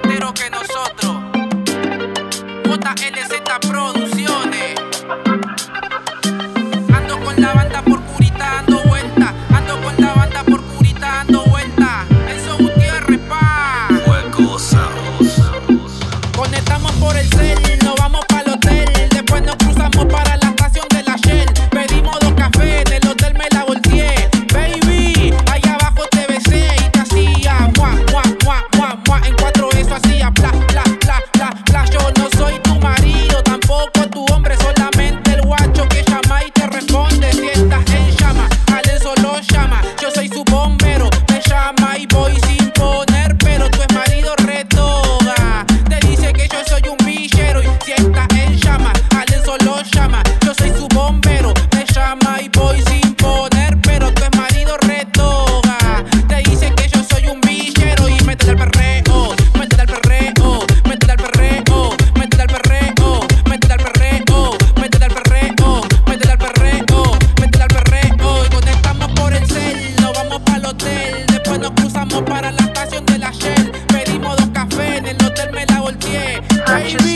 que nosotros. JLZ Producciones. Ando con la banda por Después nos cruzamos para la estación de la Shell. Pedimos dos cafés en el hotel me la volteé. Baby,